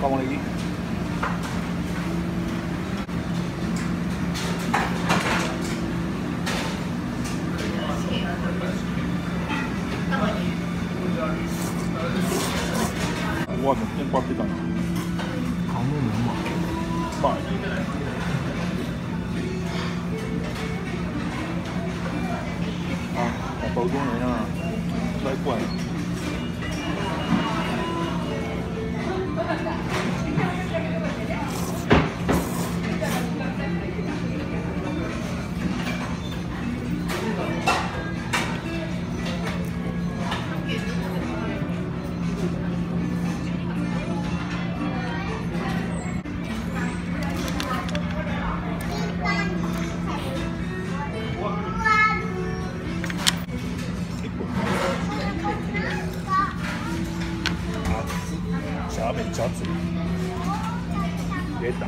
高丽鱼。我是先挂这个。烤木棉嘛。快。啊，包装ちゃめちゃ熱い。出た。